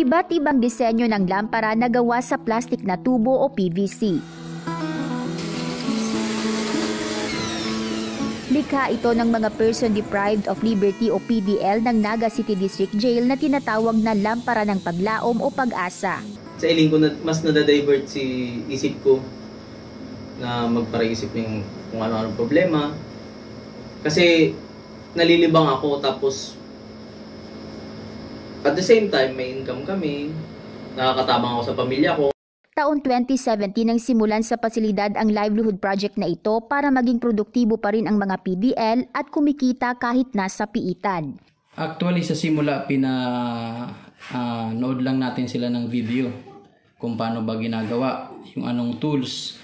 Iba't ibang disenyo ng lampara na gawa sa plastik na tubo o PVC. Likha ito ng mga person deprived of liberty o PDL ng Naga City District Jail na tinatawag na lampara ng paglaom o pag-asa. Sa iling ko, na, mas nadadivert si isip ko na magparaisip ng kung ano-ano problema. Kasi nalilibang ako tapos at the same time may income kami, nakakatabang ako sa pamilya ko. Taon 2017 nang simulan sa pasilidad ang livelihood project na ito para maging produktibo pa rin ang mga PDL at kumikita kahit nasa piitan. Actually sa simula pina uh, nood lang natin sila ng video kung paano ba ginagawa, yung anong tools.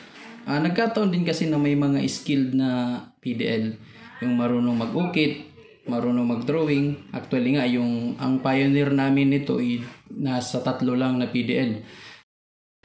Uh, nagkataon din kasi na may mga skilled na PDL, yung marunong mag-ukit, marunong mag-drawing. Actually nga, yung, ang pioneer namin nito ay nasa tatlo lang na PDL.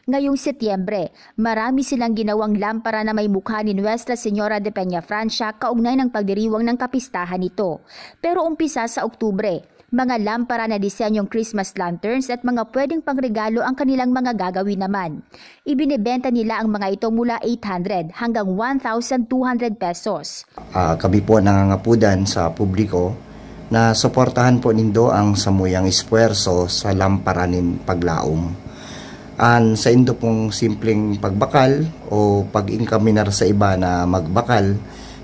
Ngayong Setyembre, marami silang ginawang lampara na may mukha ni Nuestra Señora de Peña Francia kaugnay ng pagdiriwang ng kapistahan nito. Pero umpisa sa Oktubre, mga lampara na disenyong Christmas lanterns at mga pwedeng pangregalo ang kanilang mga gagawin naman. Ibinebenta nila ang mga ito mula 800 hanggang 1,200 pesos. Uh, kami po nangangapudan sa publiko na suportahan po nindo ang samuyang espuerso sa lampara nin paglaom. An sa indo pong simpleng pagbakal o pag-incaminar sa iba na magbakal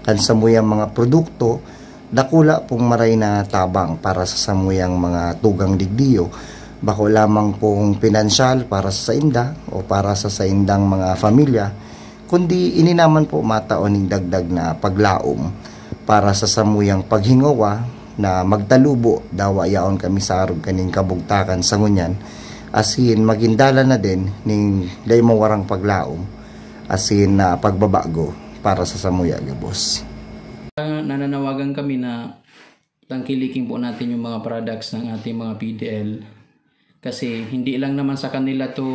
kan samuyang mga produkto dakula pong maray na tabang para sa samuyang mga tugang digdiyo. Bako lamang pong pinansyal para sa sainda o para sa saindang mga familya kundi ininaman po mataoning dagdag na paglaom. Para sa samuyang paghingawa na magtalubo dawa yaon kami sa arog kaning kabugtakan sa ngunyan. Asin magindala na din ning day mawarang paglaom. Asin na pagbabago para sa samuya gabos nananawagan kami na tangkiliking po natin yung mga products ng ating mga PDL kasi hindi lang naman sa kanila to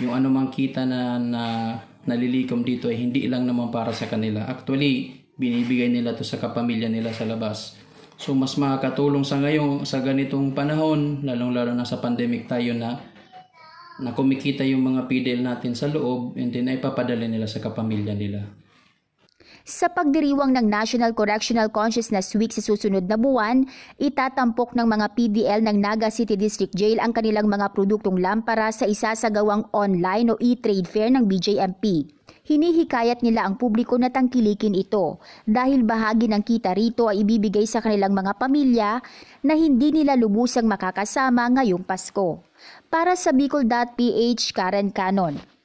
yung anumang kita na, na nalilikom dito ay hindi lang naman para sa kanila. Actually, binibigay nila to sa kapamilya nila sa labas. So mas makakatulong sa ngayon sa ganitong panahon, lalong-lalo na sa pandemic tayo na na kumikita yung mga PDL natin sa loob and then ay papadala nila sa kapamilya nila. Sa pagdiriwang ng National Correctional Consciousness Week sa susunod na buwan, itatampok ng mga PDL ng Naga City District Jail ang kanilang mga produktong lampara sa isasagawang online o e-trade fair ng BJMP. Hinihikayat nila ang publiko na tangkilikin ito dahil bahagi ng kita rito ay ibibigay sa kanilang mga pamilya na hindi nila lubusang makakasama ngayong Pasko. Para sa Bicol.ph, Karen Canon.